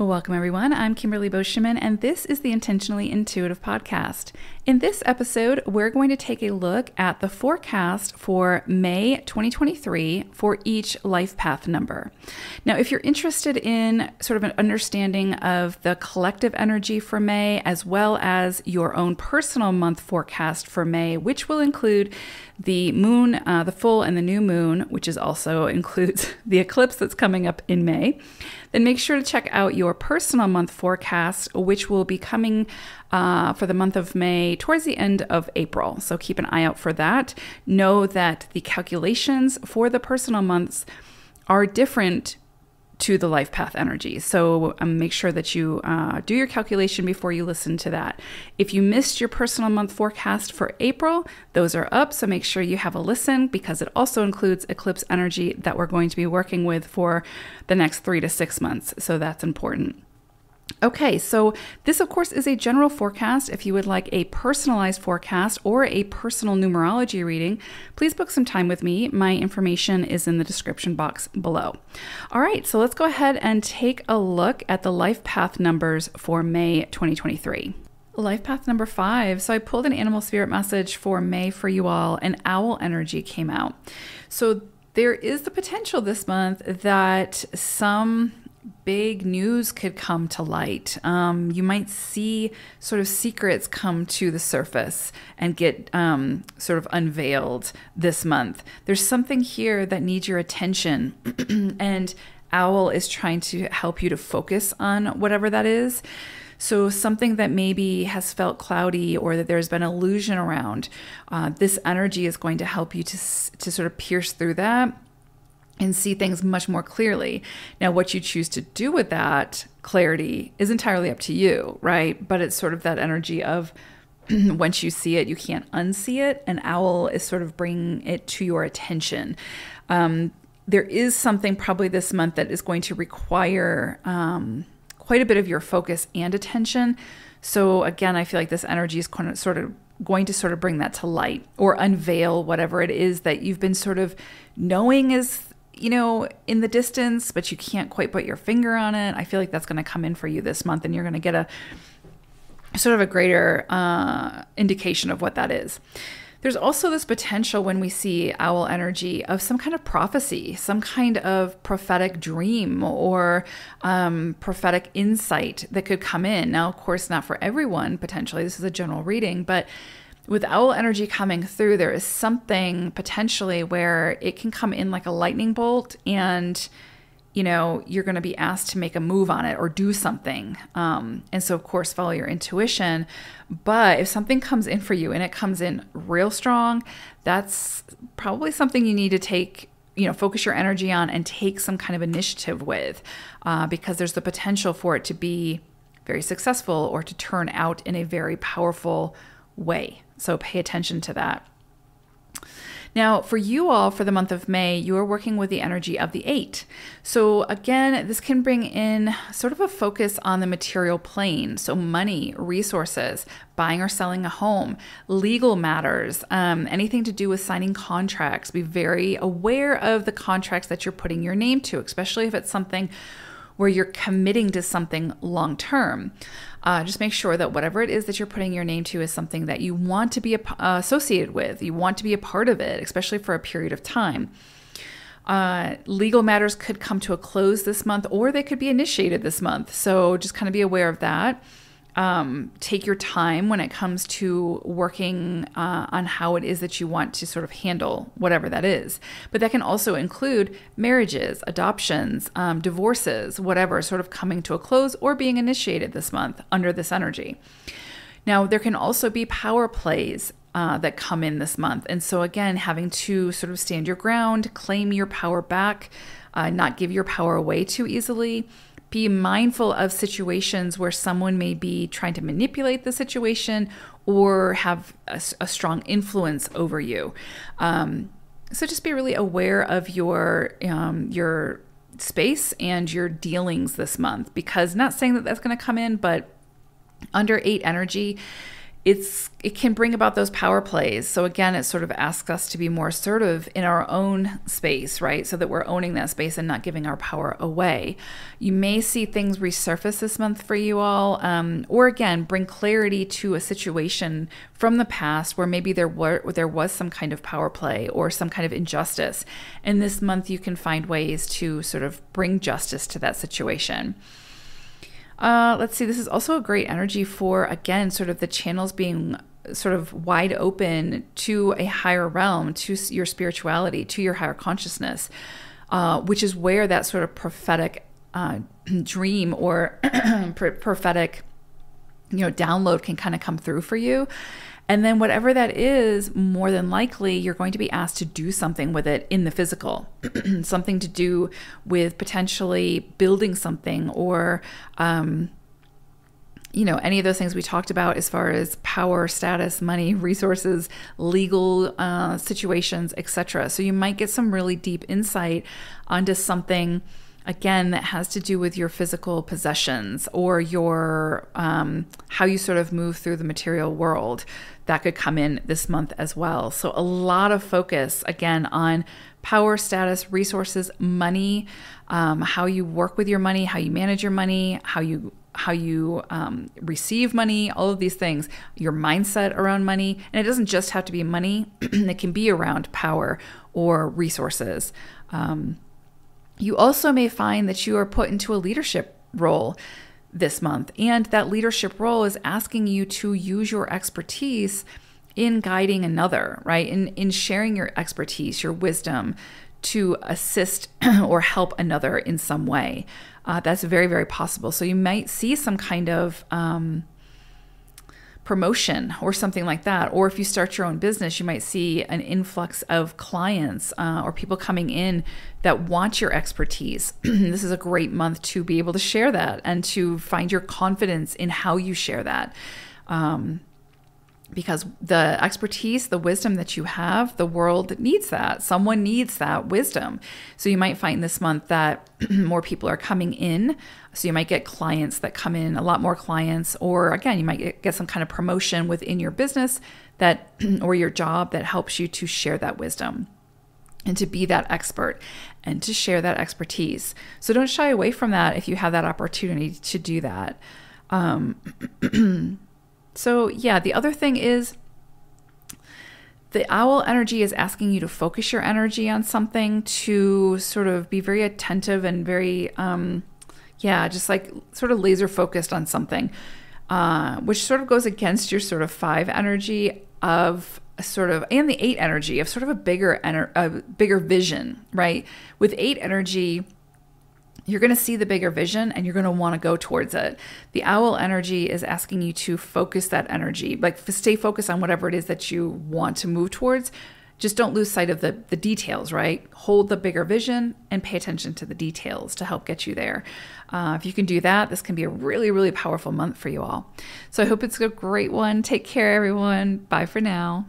Welcome, everyone. I'm Kimberly Beauchemin, and this is the Intentionally Intuitive Podcast. In this episode, we're going to take a look at the forecast for May 2023 for each life path number. Now, if you're interested in sort of an understanding of the collective energy for May, as well as your own personal month forecast for May, which will include the moon, uh, the full, and the new moon, which is also includes the eclipse that's coming up in May, then make sure to check out your personal month forecast, which will be coming uh, for the month of May towards the end of April. So keep an eye out for that. Know that the calculations for the personal months are different to the life path energy. So um, make sure that you uh, do your calculation before you listen to that. If you missed your personal month forecast for April, those are up. So make sure you have a listen because it also includes eclipse energy that we're going to be working with for the next three to six months. So that's important. Okay, so this, of course, is a general forecast. If you would like a personalized forecast or a personal numerology reading, please book some time with me. My information is in the description box below. All right, so let's go ahead and take a look at the life path numbers for May 2023. Life path number five. So I pulled an animal spirit message for May for you all, and owl energy came out. So there is the potential this month that some big news could come to light. Um, you might see sort of secrets come to the surface and get um, sort of unveiled this month. There's something here that needs your attention, and Owl is trying to help you to focus on whatever that is. So, something that maybe has felt cloudy or that there's been illusion around, uh, this energy is going to help you to, to sort of pierce through that and see things much more clearly. Now, what you choose to do with that clarity is entirely up to you, right? But it's sort of that energy of once you see it, you can't unsee it. And Owl is sort of bringing it to your attention. Um, there is something probably this month that is going to require um, quite a bit of your focus and attention. So, again, I feel like this energy is sort of going to sort of bring that to light or unveil whatever it is that you've been sort of knowing is you know, in the distance, but you can't quite put your finger on it. I feel like that's going to come in for you this month, and you're going to get a sort of a greater uh, indication of what that is. There's also this potential when we see owl energy of some kind of prophecy, some kind of prophetic dream or um, prophetic insight that could come in. Now, of course, not for everyone, potentially. This is a general reading, but with owl energy coming through, there is something potentially where it can come in like a lightning bolt and you know you're going to be asked to make a move on it or do something. Um, and so of course follow your intuition. But if something comes in for you and it comes in real strong that's probably something you need to take you know focus your energy on and take some kind of initiative with uh, because there's the potential for it to be very successful or to turn out in a very powerful way so pay attention to that. Now, for you all, for the month of May, you are working with the energy of the eight. So, again, this can bring in sort of a focus on the material plane. So, money, resources, buying or selling a home, legal matters, um, anything to do with signing contracts. Be very aware of the contracts that you're putting your name to, especially if it's something where you're committing to something long term. Uh, just make sure that whatever it is that you're putting your name to is something that you want to be uh, associated with. You want to be a part of it, especially for a period of time. Uh, legal matters could come to a close this month or they could be initiated this month. So just kind of be aware of that um, take your time when it comes to working uh, on how it is that you want to sort of handle whatever that is. But that can also include marriages, adoptions, um, divorces, whatever, sort of coming to a close or being initiated this month under this energy. Now, there can also be power plays uh, that come in this month. And so, again, having to sort of stand your ground, claim your power back, uh, not give your power away too easily be mindful of situations where someone may be trying to manipulate the situation or have a, a strong influence over you. Um, so just be really aware of your um, your space and your dealings this month because not saying that that's going to come in, but under eight energy it's it can bring about those power plays. So again, it sort of asks us to be more assertive in our own space, right? So that we're owning that space and not giving our power away. You may see things resurface this month for you all, um, or again, bring clarity to a situation from the past where maybe there were there was some kind of power play or some kind of injustice. And this month, you can find ways to sort of bring justice to that situation. Uh, let's see, this is also a great energy for, again, sort of the channels being sort of wide open to a higher realm, to your spirituality, to your higher consciousness, uh, which is where that sort of prophetic uh, dream or prophetic, you know, download can kind of come through for you. And then, whatever that is, more than likely, you're going to be asked to do something with it in the physical, something to do with potentially building something or, um, you know, any of those things we talked about as far as power, status, money, resources, legal uh, situations, etc. So, you might get some really deep insight onto something again that has to do with your physical possessions or your um, how you sort of move through the material world that could come in this month as well so a lot of focus again on power status resources money um, how you work with your money how you manage your money how you how you um, receive money, all of these things, your mindset around money. And it doesn't just have to be money, it can be around power or resources. Um, you also may find that you are put into a leadership role this month, and that leadership role is asking you to use your expertise in guiding another, right? In in sharing your expertise, your wisdom to assist or help another in some way. Uh, that's very, very possible. So you might see some kind of um, promotion or something like that. Or if you start your own business, you might see an influx of clients uh, or people coming in that want your expertise. this is a great month to be able to share that and to find your confidence in how you share that. Um, because the expertise, the wisdom that you have, the world needs that. Someone needs that wisdom. So you might find this month that more people are coming in. So you might get clients that come in, a lot more clients, or again, you might get some kind of promotion within your business that or your job that helps you to share that wisdom and to be that expert and to share that expertise. So don't shy away from that if you have that opportunity to do that. Um, So, yeah, the other thing is the owl energy is asking you to focus your energy on something to sort of be very attentive and very, um, yeah, just like sort of laser focused on something, uh, which sort of goes against your sort of five energy of sort of and the eight energy of sort of a bigger ener- a bigger vision, right? With eight energy, you're going to see the bigger vision and you're going to want to go towards it. The owl energy is asking you to focus that energy, like stay focused on whatever it is that you want to move towards. Just don't lose sight of the, the details, right? Hold the bigger vision and pay attention to the details to help get you there. Uh, if you can do that, this can be a really, really powerful month for you all. So I hope it's a great one. Take care, everyone. Bye for now.